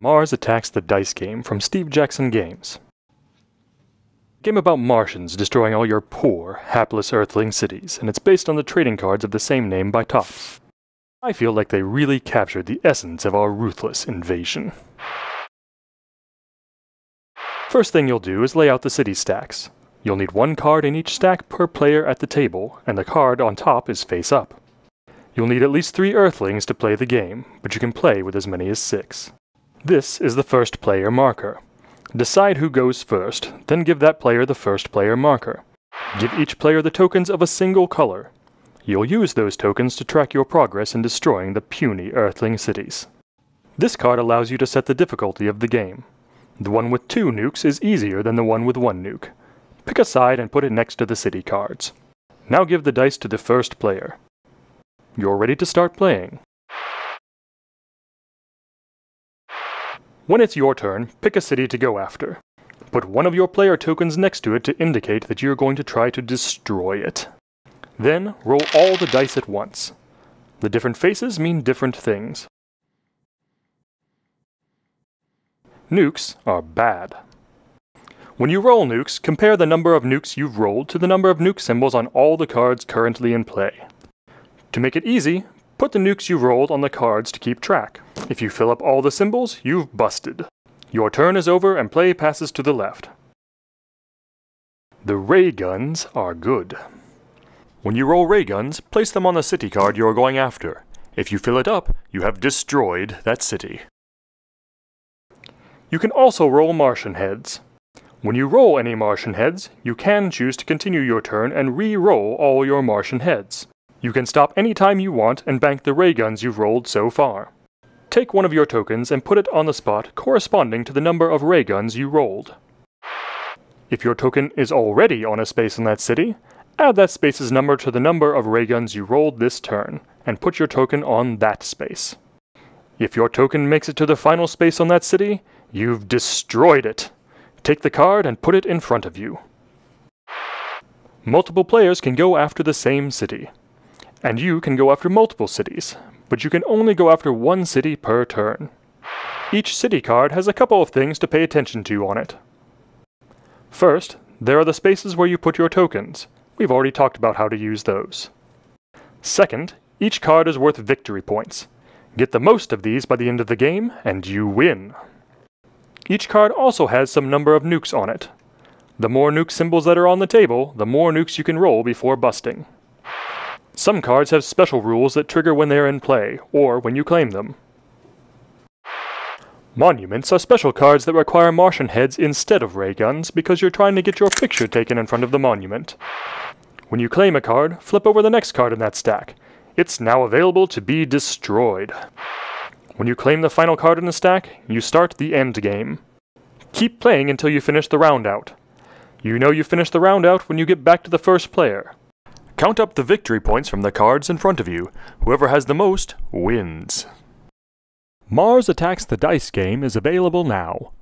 Mars Attacks the Dice Game from Steve Jackson Games. Game about Martians destroying all your poor, hapless Earthling cities, and it's based on the trading cards of the same name by Topps. I feel like they really captured the essence of our ruthless invasion. First thing you'll do is lay out the city stacks. You'll need one card in each stack per player at the table, and the card on top is face up. You'll need at least three Earthlings to play the game, but you can play with as many as six. This is the first player marker. Decide who goes first, then give that player the first player marker. Give each player the tokens of a single color. You'll use those tokens to track your progress in destroying the puny Earthling cities. This card allows you to set the difficulty of the game. The one with two nukes is easier than the one with one nuke. Pick a side and put it next to the city cards. Now give the dice to the first player. You're ready to start playing. When it's your turn, pick a city to go after. Put one of your player tokens next to it to indicate that you're going to try to destroy it. Then, roll all the dice at once. The different faces mean different things. Nukes are bad. When you roll nukes, compare the number of nukes you've rolled to the number of nuke symbols on all the cards currently in play. To make it easy, Put the nukes you've rolled on the cards to keep track. If you fill up all the symbols, you've busted. Your turn is over and play passes to the left. The ray guns are good. When you roll ray guns, place them on the city card you are going after. If you fill it up, you have destroyed that city. You can also roll Martian heads. When you roll any Martian heads, you can choose to continue your turn and re-roll all your Martian heads. You can stop any time you want and bank the ray guns you've rolled so far. Take one of your tokens and put it on the spot corresponding to the number of ray guns you rolled. If your token is already on a space in that city, add that space's number to the number of ray guns you rolled this turn, and put your token on that space. If your token makes it to the final space on that city, you've destroyed it. Take the card and put it in front of you. Multiple players can go after the same city. And you can go after multiple cities, but you can only go after one city per turn. Each city card has a couple of things to pay attention to on it. First, there are the spaces where you put your tokens. We've already talked about how to use those. Second, each card is worth victory points. Get the most of these by the end of the game, and you win. Each card also has some number of nukes on it. The more nuke symbols that are on the table, the more nukes you can roll before busting. Some cards have special rules that trigger when they are in play, or when you claim them. Monuments are special cards that require Martian heads instead of ray guns because you're trying to get your picture taken in front of the monument. When you claim a card, flip over the next card in that stack. It's now available to be destroyed. When you claim the final card in the stack, you start the end game. Keep playing until you finish the round out. You know you finished the round out when you get back to the first player. Count up the victory points from the cards in front of you. Whoever has the most wins. Mars Attacks the Dice game is available now.